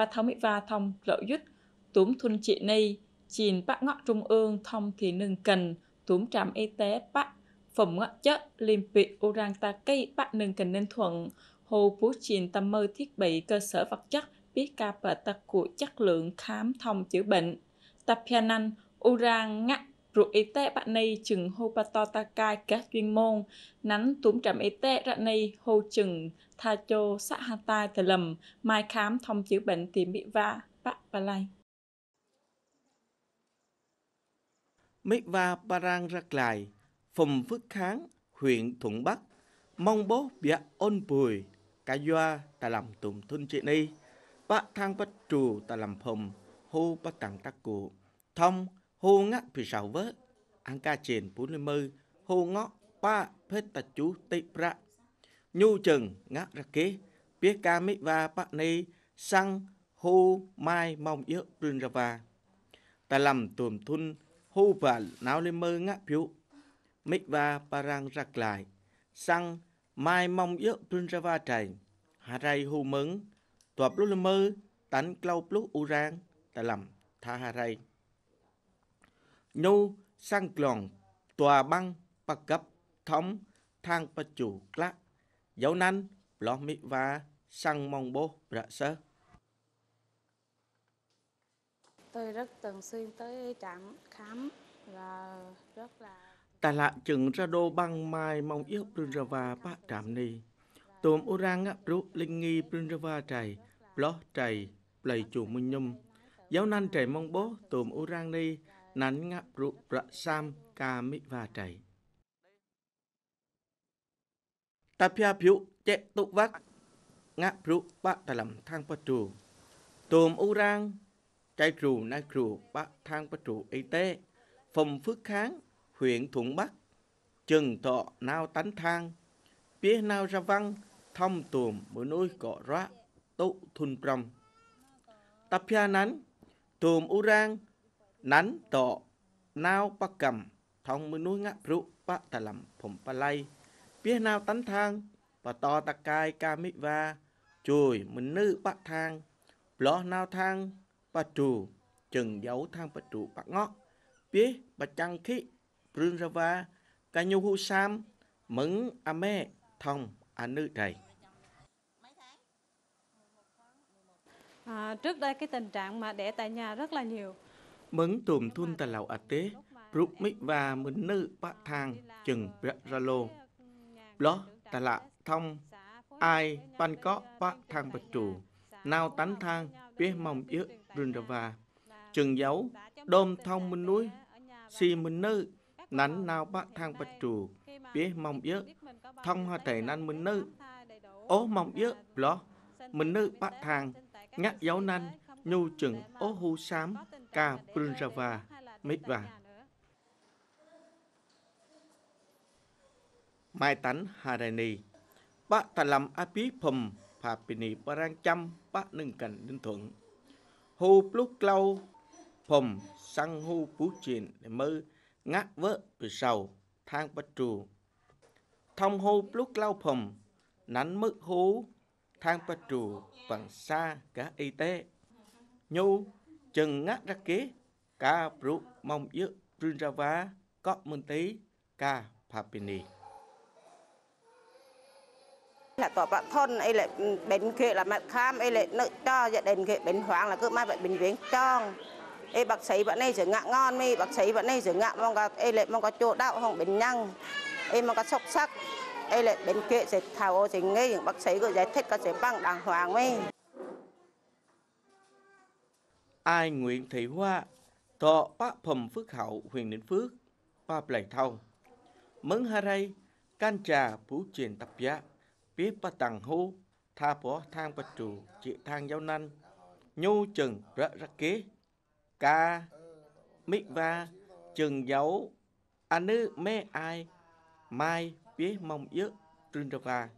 và thông mỹ và thông lợi dứt. Túm thun chị ni, chìn bác ngọ trung ương, thông thì nâng cần. Túm trạm y tế bác, phẩm ngọ chất, liên bị urang ta cây bác nâng cần nên thuận. Hồ phú chìn tâm mơ thiết bị cơ sở vật chất, biết ca và ta của chất lượng khám thông chữa bệnh. Tập năng urang ngắt Rụ y tế bạn này chừng hô bà to ta cai các chuyên môn, nắn túm trạm y tế ra này hô chừng tha cho xã hà tai thờ lầm, mai khám thông chữa bệnh tìm bị va, bác bà lai. Mít va Parang rắc lại, Phùng Phước Kháng, huyện Thuận Bắc, mong bố bịa ôn bùi, cả doa ta làm tùm thun chị ni, bác thang bắt trù ta làm phồng, hô bắt tặng tắc cụ, thông hô ngã phi sầu vớ. Ăn ca chền bốn lên mơ. Hô ngõ ba phết tạch chú tây ra nhu chừng ngã ra kế. Biết ca mỹ và bác này sang hô mai mong yếu rừng ra và ta làm tùm thun. Hô và náo lên mơ ngã phiếu. Mỹ và parang rạc lại. Sang mai mong yếu rừng ra và trành hà ray hô mấn tuập lúc lên mơ. Tánh clau lúc u rang. Ta làm tha hà ray nhu sang klong tòa băng bạc cấp thống thang bà chủ klác dấu năn lo mỹ và sang mong bố rạ sơ. Tôi rất thường xuyên tới trạm khám và rất là ta lạ chừng ra đô băng mai mong yếu brun ra và bác trạm ni tùm u rang ngắp rút linh nghi brun ra và trầy lo trầy plầy chủ minh nhum. Giáo năn trầy mong bố tùm u rang ni nắn ngạp rụ rạ sam ca mỹ và chảy. Ta phía phiu chế tụ vắt ngạp rụ bạ ta làm thang bát trù. Tùm u rang chạy trù nai trù bạ thang bát trù y tế. Phòng Phước Kháng, huyện Thuận Bắc, chừng thọ nao tánh thang, phía nao ra văn, thông tùm bữa nuôi cọ rá, tụ thun prong. Ta phía nắn, tùm u rang, nắn tọ nao pa cầm thông mới núi ngã rũ pa ta lầm phồng pa lay. Biết nào tánh thang và to ta cai ca mít va. Chùi mình nữ pa thang lo nào thang pa trù chừng dấu thang pa trù pa ngót. Biết pa chăng khí rương ra va. Ca nhu hu sam mừng a mẹ thông a nữ đầy À, trước đây cái tình trạng mà đẻ tại nhà rất là nhiều mấn tùm thun tà lào ạt tế rút mít và mình nữ bát thang chừng ra lô. Ló, tà lạ, thông, ai pan có, bát thang bạch trù nào tán thang biết mong yếu rừng ra và chừng dấu đôm thông minh núi si minh nữ nắn nào bát thang bạch trù biết mong yếu thông hoa tẩy năn minh nữ ố mong yếu ló minh nữ bát thang ngắt dấu năn, nhu chừng ô hu sám ka Punjava Mitva. Mai tánh Harani Bác ta làm á bí phùm, Phà bì nì bà rang chăm bác nâng cảnh đinh thuận. Hù lúc lâu phùm, sang hù bú chuyện để mơ, ngát vỡ bì sầu, thang bắt trù. Thông hù lúc lâu phùm nắn mức hú, thang bắt trù bằng xa cả y tế. Nhu chừng ngắt ra kế, ca brụ mong yếu rương ra vá, có mừng tí ca papini là tỏ bạn thôn ấy lại bệnh kia là mặt khám ấy lại nợ cho dạ gia đình kia bệnh hoang là cứ mai bệnh bệnh viện cho ấy bác sĩ bạn này sẽ ngạ ngon mi, bác sĩ bạn này sẽ ngạ mong có, ấy lại mong có chỗ đạo không bệnh nhân ấy mong có sốc sắc, ấy lại bệnh kia sẽ thảo sẽ nghe bác sĩ cứ giải thích, có sẽ băng đàng hoàng mi ai nguyện thị hoa, thọ bác phẩm phước hậu huyền định phước, ba plei thâu mấn ha ray can trà phú truyền tập giá biết ba tầng hô tha bỏ thang ba trù chị thang giao nanh. Nhu chừng rỡ ra kế, ca, mít va, chừng dấu anh nữ mê ai, mai biết mong ước trưng ra va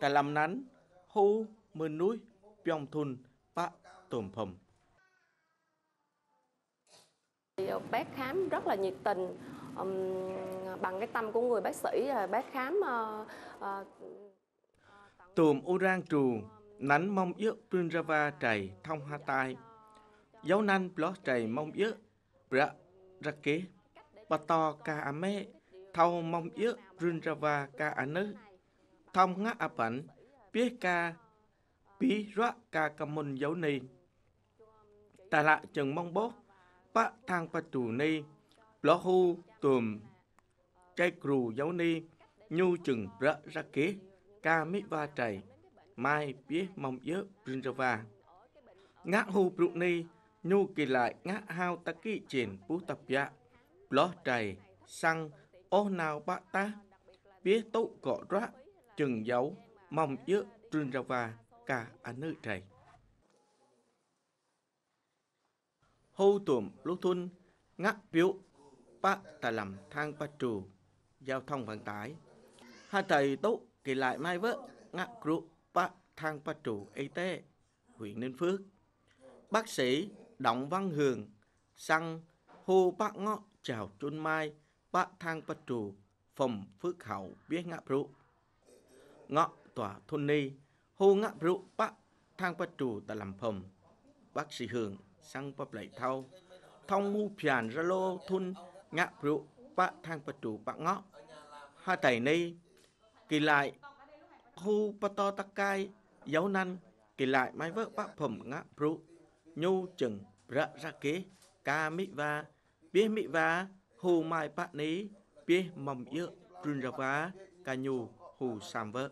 ta làm nắn hô mưa núi, pyong thun ba tùm phẩm Ờ, bác khám rất là nhiệt tình um, bằng cái tâm của người bác sĩ à, bác khám uh, uh, tùm u rang trù nắn mong ước tuyên ra va trầy thông ha tai. Dấu năn blog trầy mong ước bra ra kế. Bà to ca à mê thâu mong ước prun ra va ca à nữ thông ngã à bẩn biết ca bí rõ ca cầm môn dấu ni. Ta lạ chừng mong bốt bố thang ni chay ni, nhu chừng ra kế mai mong nhớ ngã brụ ni, nhu kỳ lại ngã hao ta kỵ triển bú tập dạ ló trầy, xăng, ô nào bạ ta biết tụ cọ rác chừng dấu mong nhớ rinh ra va nữ trầy. Hô tuẩm lúc thun, ngắt biểu bác ta làm thang ba trù, giao thông vận tải. Hai thầy tốt kỳ lại mai vợ ngắt trụ bác thang ba trù y tế, huyện Ninh Phước. Bác sĩ Động Văn Hường sang hô bác ngõ chào chun mai, bác thang ba trù, phòng Phước Hậu biết ngắt rượu ngọ tòa thôn ni, hô ngắt rượu bác thang ba trù ta làm phòng. Bác sĩ Hường sang bắp lại thâu thông mu phiền ra lô thun, ngã rượu bạ thang bát trụ bạ ngõ. Hai tẩy này kỳ lại, khu bát to tắc cai, dấu năn, kỳ lại mai vợ bạ phẩm ngã rượu nhu chừng rỡ ra kế, ca mỹ va, bia mỹ va hồ mai bạ ní bia mầm yơ run ra vá ca nhu hù sam vợ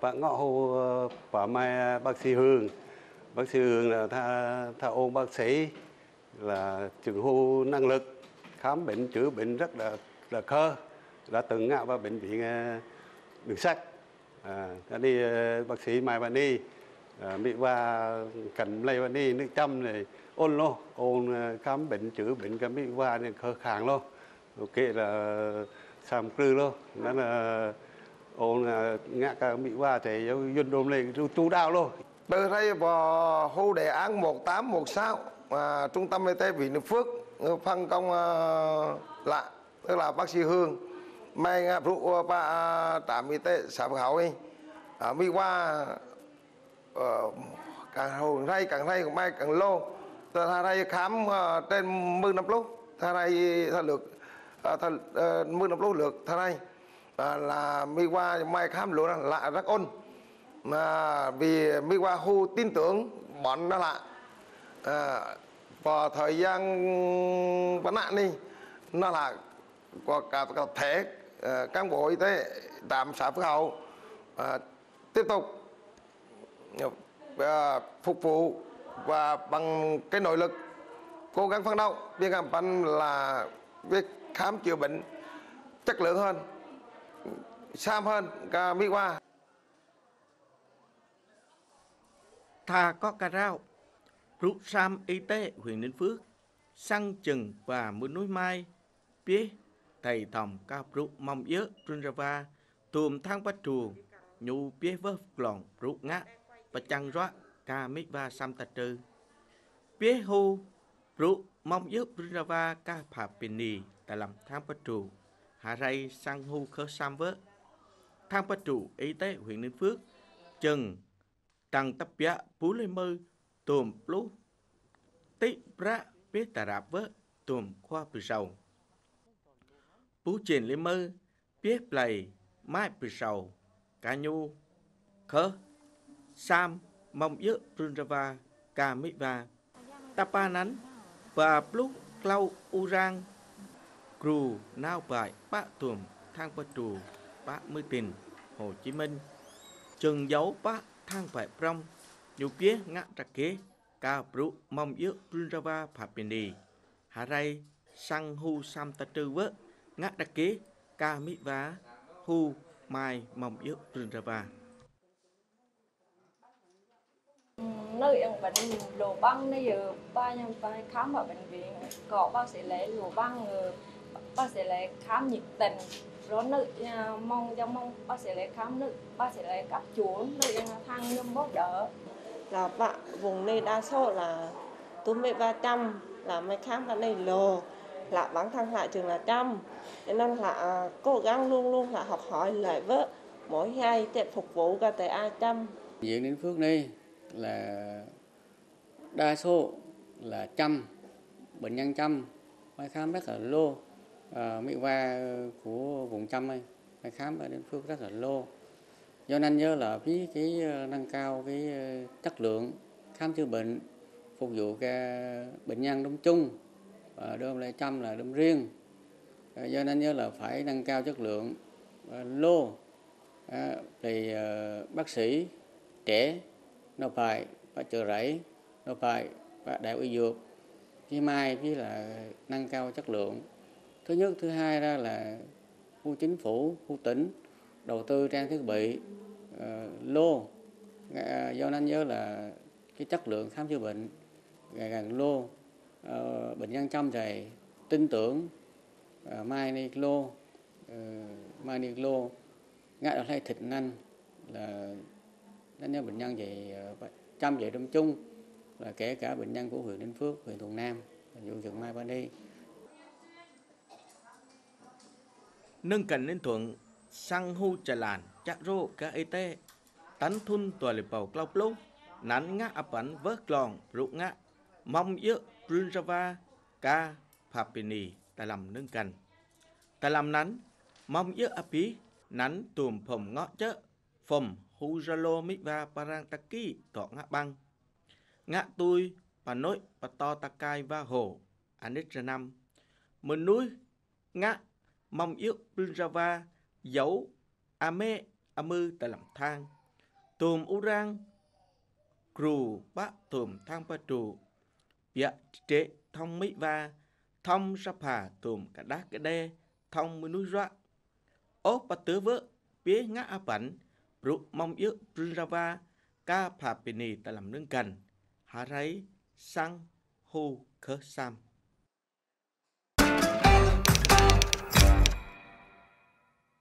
bạn ngọ hồ bà mai bác sĩ Hương bác sĩ Hương là tha tha ôn bác sĩ là trường hô năng lực khám bệnh chữa bệnh rất là là khơ đã từng ngạo vào bệnh viện à, đường sắt. À, đi à, bác sĩ Mai văn đi à, bị qua cảnh lây văn đi nước châm này ôn luôn ôn à, khám bệnh chữa bệnh cái bị qua nên khơ khàng luôn. Ok là sam cư luôn đó là ôn ngã cái bị qua thì dân đồn này chú đau luôn. Từ đây vào khu đề án 1816 mà Trung tâm Y tế Viện Đức Phước ừ, phân công à, lại tức là bác sĩ Hương mang à, phụ à, ba à, trạm y tế xã Phước Hậu đi. À, mi qua uh, càng hồi nay càng nay mai càng lô. Ta đây khám trên mười năm lúc ta đây ta lượt uh, ta ờ, mười năm lúc lượt ta đây. Là mi qua mai khám luôn là rất ôn mà vì mi qua khu tin tưởng bọn nó là à, vào thời gian vấn nạn đi nó là có cả, tập thể à, cán bộ y tế tạm xã phước hậu à, tiếp tục à, phục vụ và bằng cái nội lực cố gắng phấn đấu. Việc làm bệnh là việc khám chữa bệnh chất lượng hơn sam hơn cả mi qua tha có cà rao rút sam y tế huyện Ninh Phước săn chừng và mưa núi mai biết thầy thòng cao rút mong nhớ trun ra va tùm thang bắt trù nhu biết vớ lòn rút ngã và chăng rõ ca mít va sam ta trư biết hô rút mong nhớ trun ra va ca phà bình nì tại làm thang bắt trù. Hạ ray sang hu khớ sam vớ, thang bắt trù y tế huyện Ninh Phước chừng tăng tập bia bú lê mơ, tùm lú. Tí bra biết tà rạp vỡ tùm khoa bì sầu. Bú triển lê mơ biết lầy mai bì sầu. Cá nhu, khớ, sam mong yớ run ra va, ca mỹ va. Tapa nắn và plu clau u rang. Cru nao bài bạ tuồng thang bơ trù bạ mươi tình, Hồ Chí Minh. Chừng dấu bạ thang phải prong. Nhu pía ngã trạc kế. Ca bru mong yếu run ra va phà bền đi ray sang hu sam ta trư vớ ngã trạc kế. Ca mỹ vá hu mai mong yếu run ra va. Nơi em bệnh lồ băng bây giờ, ba nhân phải khám ở bệnh viện. Có bác sĩ lấy lồ băng ờ, bác sĩ lấy khám nhiệt tình rồi nữ mong cho mong bác sĩ lại khám nữ bác sĩ lại cấp chuỗi nữ thăng nhâm bốc đỡ là bạn vùng này đa số là tôi mấy ba trăm là mấy khám cái này lồ là bản thân lại trường là trăm. Cho nên là cố gắng luôn luôn là học hỏi lại với mỗi ngày để phục vụ cả tại ai trăm. Viện đến phước này là đa số là trăm bệnh nhân trăm phải khám rất là lô Ờ, uh, mỹ qua của vùng trăm ấy phải khám ở đến phương rất là lô. Do nên nhớ là phí cái ờ, nâng cao cái ờ, chất lượng khám chữa bệnh phục vụ cái bệnh nhân đông chung và đơm lại trăm là đơm riêng. Do nên nhớ là phải nâng cao chất lượng lô. À, thì uh, bác sĩ trẻ nó phải phải chờ rẫy nó phải và đại y dược thứ mai với là nâng cao chất lượng thứ nhất thứ hai ra là khu chính phủ khu tỉnh đầu tư trang thiết bị uh, lô. Uh, do nên nhớ là cái chất lượng khám chữa bệnh ngày càng lô. Uh, bệnh nhân chăm thầy tin tưởng uh, mai ni lô uh, mai ni lô. Ngại hay thịt nanh là đánh nhớ bệnh nhân về chăm về đông chung là kể cả bệnh nhân của huyện Ninh Phước, huyện Thuận Nam, huyện trường Mai Ban đi. Nâng cần nên Thuận, sang hu trà làn, chắc rô cả y tế, tấn thun tòa lì bầu cao plô, nắn ngã áp ảnh vớt lòn rụng ngã, mong yếu rün ra va, ca, papini, ta làm nâng cần. Ta làm nắn, mong yếu áp ý, nắn tùm phồng ngõ chớ, phồng hu ra lô mít va parang ta tọ ngã băng. Ngã tui bà nội, bà to ta cai va hồ, anít ra năm. mừng núi, ngã, mong yếu rün dấu, Ame Amư tại làm thang. Tùm urang rang, ba bá tùm thang ba trù, bịa trệ thông mỹ va, thông sa phà tùm cả đá cái đê, thông mưa núi rạ. Ố bà tứ vỡ, bế ngã a bẩn, rụ mong yếu rün ra va, ca phà bì nì làm nương cần. Hà ráy sang hu khớ sam.